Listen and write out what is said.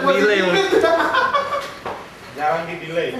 não delay Mas. Di delay,